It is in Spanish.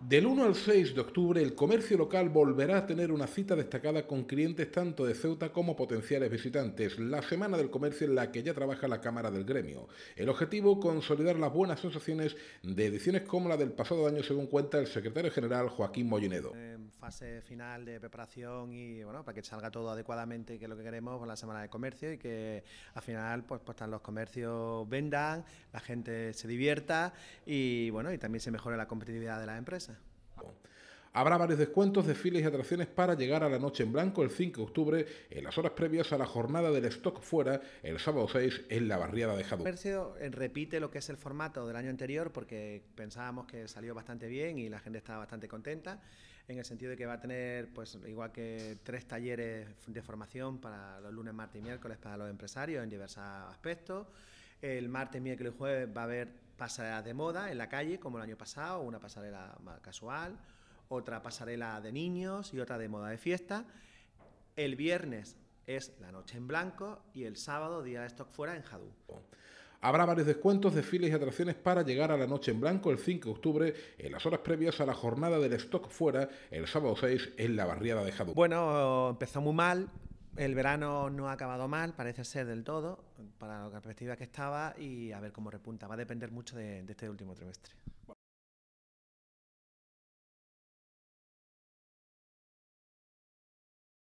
Del 1 al 6 de octubre, el comercio local volverá a tener una cita destacada con clientes tanto de Ceuta como potenciales visitantes, la Semana del Comercio en la que ya trabaja la Cámara del Gremio. El objetivo, consolidar las buenas asociaciones de ediciones como la del pasado año, según cuenta el secretario general Joaquín Mollinedo. En fase final de preparación y bueno, para que salga todo adecuadamente, que es lo que queremos con la Semana del Comercio y que al final pues, pues los comercios vendan, la gente se divierta y bueno, y también se mejore la competitividad de las empresas. Habrá varios descuentos, desfiles y atracciones para llegar a la Noche en Blanco el 5 de octubre, en las horas previas a la jornada del stock fuera, el sábado 6 en la barriada de Jadú. Eh, repite lo que es el formato del año anterior porque pensábamos que salió bastante bien y la gente estaba bastante contenta, en el sentido de que va a tener, pues igual que tres talleres de formación para los lunes, martes y miércoles para los empresarios en diversos aspectos. El martes, miércoles y jueves va a haber pasarelas de moda en la calle, como el año pasado, una pasarela casual, otra pasarela de niños y otra de moda de fiesta. El viernes es la noche en blanco y el sábado día de stock fuera en Jadú. Habrá varios descuentos, desfiles y atracciones para llegar a la noche en blanco el 5 de octubre, en las horas previas a la jornada del stock fuera, el sábado 6 en la barriada de Jadú. Bueno, empezó muy mal, el verano no ha acabado mal, parece ser del todo, para la perspectiva que estaba, y a ver cómo repunta. Va a depender mucho de, de este último trimestre.